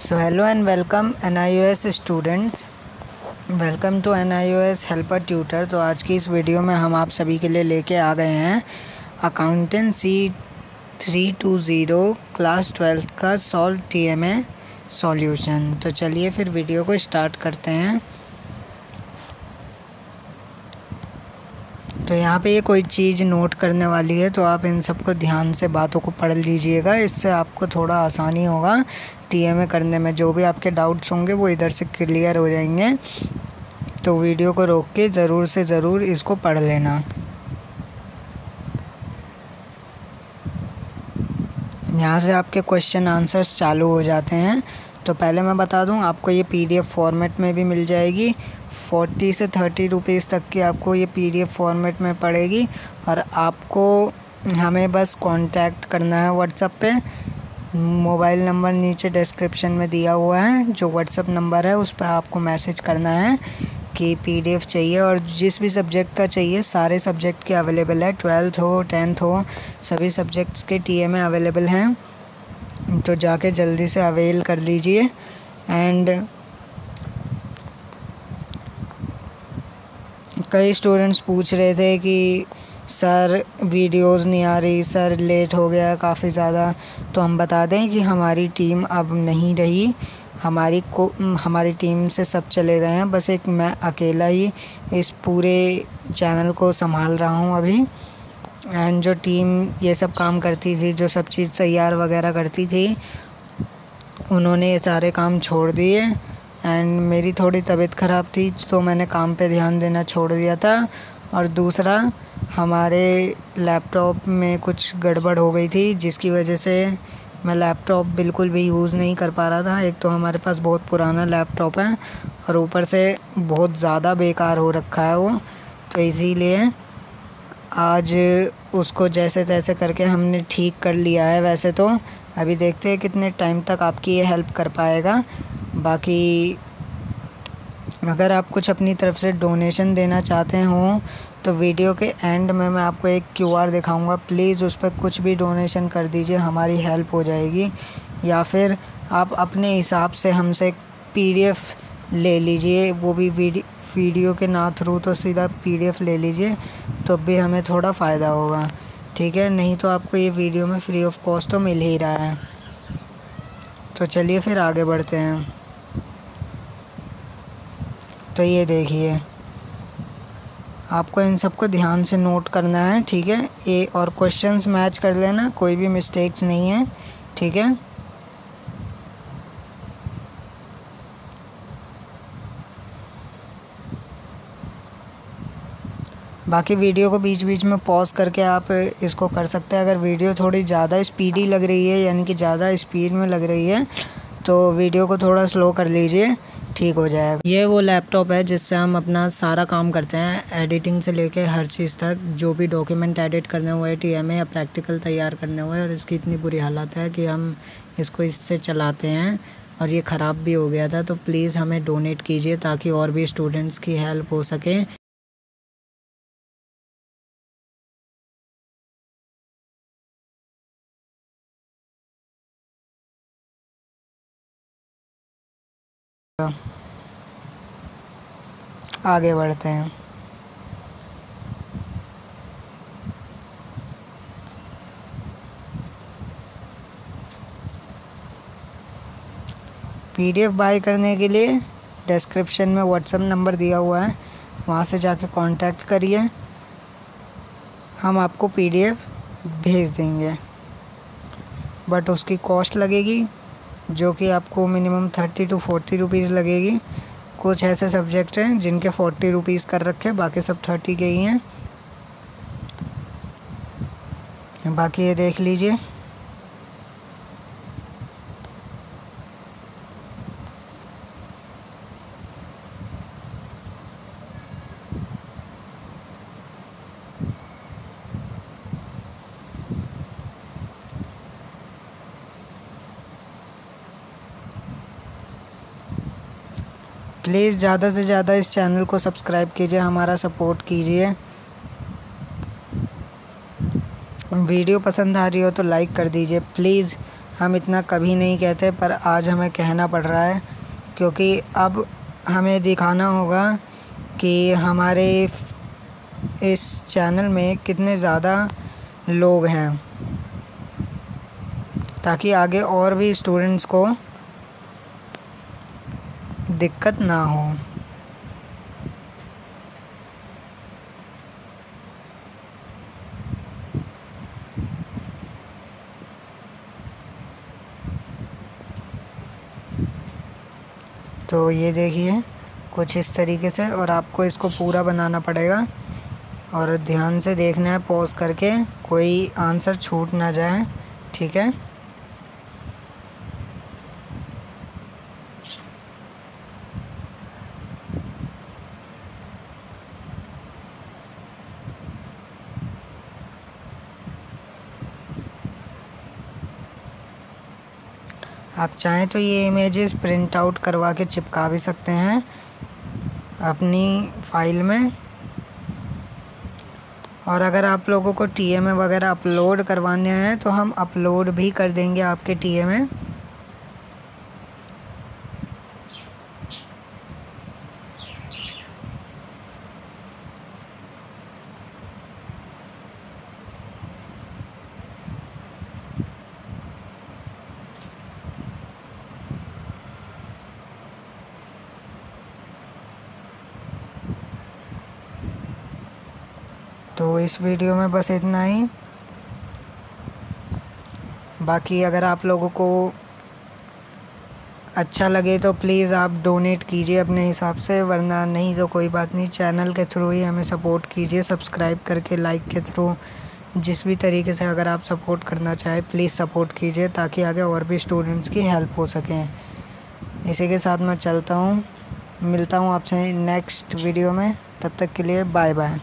So hello and welcome N I O S students welcome to N I O S helper tutor तो आज की इस video में हम आप सभी के लिए लेके आ गए हैं accountancy three two zero class twelfth का solve T M A solution तो चलिए फिर वीडियो को स्टार्ट करते हैं। तो यहाँ पे ये कोई चीज़ नोट करने वाली है तो आप इन सबको ध्यान से बातों को पढ़ लीजिएगा। इससे आपको थोड़ा आसानी होगा टीएमए करने में। जो भी आपके डाउट्स होंगे, वो इधर से क्लियर हो जाएँगे। तो वीडियो को रोक के ज़रूर से ज़रूर इसको पढ़ लेना। यहाँ से आपके क्वेश्चन आंसर्स चालू हो जाते हैं। तो पहले मैं बता दूँ, आपको ये पीडीएफ फॉर्मेट में भी मिल जाएगी। फोर्टी से थर्टी रुपीज़ तक की आपको ये पीडीएफ फॉर्मेट में पड़ेगी और आपको हमें बस कांटेक्ट करना है व्हाट्सएप पे। मोबाइल नंबर नीचे डिस्क्रिप्शन में दिया हुआ है, जो व्हाट्सएप नंबर है, उस पर आपको मैसेज करना है कि पीडीएफ चाहिए और जिस भी सब्जेक्ट का चाहिए, सारे सब्जेक्ट के अवेलेबल है। ट्वेल्थ हो, टेंथ हो, सभी सब्जेक्ट्स के टी एम अवेलेबल हैं। तो जाके जल्दी से अवेल कर लीजिए। एंड कई स्टूडेंट्स पूछ रहे थे कि, सर वीडियोस नहीं आ रही, सर लेट हो गया, काफ़ी ज़्यादा। तो हम बता दें कि हमारी टीम अब नहीं रही। हमारी को, हमारी टीम से सब चले गए हैं। बस एक मैं अकेला ही इस पूरे चैनल को संभाल रहा हूँ अभी। एंड जो टीम ये सब काम करती थी, जो सब चीज़ तैयार वगैरह करती थी, उन्होंने ये सारे काम छोड़ दिए। एंड मेरी थोड़ी तबीयत ख़राब थी तो मैंने काम पे ध्यान देना छोड़ दिया था। और दूसरा, हमारे लैपटॉप में कुछ गड़बड़ हो गई थी, जिसकी वजह से मैं लैपटॉप बिल्कुल भी यूज़ नहीं कर पा रहा था। एक तो हमारे पास बहुत पुराना लैपटॉप है, और ऊपर से बहुत ज़्यादा बेकार हो रखा है वो। तो इसीलिए आज उसको जैसे तैसे करके हमने ठीक कर लिया है वैसे तो। अभी देखते हैं कितने टाइम तक आपकी ये हेल्प कर पाएगा। बाकी, अगर आप कुछ अपनी तरफ़ से डोनेशन देना चाहते हो तो वीडियो के एंड में मैं आपको एक क्यूआर दिखाऊँगा। प्लीज़ उस पर कुछ भी डोनेशन कर दीजिए, हमारी हेल्प हो जाएगी। या फिर आप अपने हिसाब से हमसे पीडीएफ ले लीजिए, वो भी वीडियो के ना थ्रू तो सीधा पीडीएफ ले लीजिए तो भी हमें थोड़ा फ़ायदा होगा। ठीक है? नहीं तो आपको ये वीडियो में फ्री ऑफ़ कॉस्ट तो मिल ही रहा है। तो चलिए फिर आगे बढ़ते हैं। तो ये देखिए। आपको इन सबको ध्यान से नोट करना है, ठीक है? ए और क्वेश्चंस मैच कर लेना, कोई भी मिस्टेक्स नहीं है, ठीक है? बाकी वीडियो को बीच बीच में पॉज करके आप इसको कर सकते हैं। अगर वीडियो थोड़ी ज़्यादा स्पीडी लग रही है, यानी कि ज़्यादा स्पीड में लग रही है तो वीडियो को थोड़ा स्लो कर लीजिए। ठीक हो जाएगा ये वो लैपटॉप है जिससे हम अपना सारा काम करते हैं एडिटिंग से लेके हर चीज़ तक, जो भी डॉक्यूमेंट एडिट करने हुए टी एम या प्रैक्टिकल तैयार करने हुए, और इसकी इतनी बुरी हालत है कि हम इसको इससे चलाते हैं, और ये ख़राब भी हो गया था तो प्लीज़ हमें डोनेट कीजिए ताकि और भी स्टूडेंट्स की हेल्प हो सके। आगे बढ़ते हैं। पीडीएफ बाय करने के लिए डिस्क्रिप्शन में व्हाट्सएप नंबर दिया हुआ है। वहाँ से जाके कांटेक्ट करिए। हम आपको पीडीएफ भेज देंगे। बट उसकी कॉस्ट लगेगी जो कि आपको minimum thirty to forty rupees लगेगी। कुछ ऐसे सब्जेक्ट हैं जिनके फोर्टी रुपीज़ कर रखे बाकी सब थर्टी के ही हैं। बाकी ये देख लीजिए। प्लीज़ ज़्यादा से ज़्यादा इस चैनल को सब्सक्राइब कीजिए, हमारा सपोर्ट कीजिए। वीडियो पसंद आ रही हो तो लाइक कर दीजिए, प्लीज़। हम इतना कभी नहीं कहते, पर आज हमें कहना पड़ रहा है, क्योंकि अब हमें दिखाना होगा कि हमारे इस चैनल में कितने ज़्यादा लोग हैं, ताकि आगे और भी स्टूडेंट्स को दिक्कत ना हो। तो ये देखिए, कुछ इस तरीके से और आपको इसको पूरा बनाना पड़ेगा। और ध्यान से देखना है पॉज करके कोई आंसर छूट ना जाए, ठीक है? आप चाहें तो ये इमेजेस प्रिंट आउट करवा के चिपका भी सकते हैं अपनी फ़ाइल में। और अगर आप लोगों को टी वगैरह अपलोड करवाने हैं तो हम अपलोड भी कर देंगे आपके टी में तो इस वीडियो में बस इतना ही। बाकी अगर आप लोगों को अच्छा लगे तो प्लीज़ आप डोनेट कीजिए अपने हिसाब से, वरना नहीं तो कोई बात नहीं। चैनल के थ्रू ही हमें सपोर्ट कीजिए सब्सक्राइब करके लाइक के थ्रू जिस भी तरीके से अगर आप सपोर्ट करना चाहें प्लीज़ सपोर्ट कीजिए ताकि आगे और भी स्टूडेंट्स की हेल्प हो सकें। इसी के साथ मैं चलता हूँ। मिलता हूँ आपसे नेक्स्ट वीडियो में। तब तक के लिए बाय बाय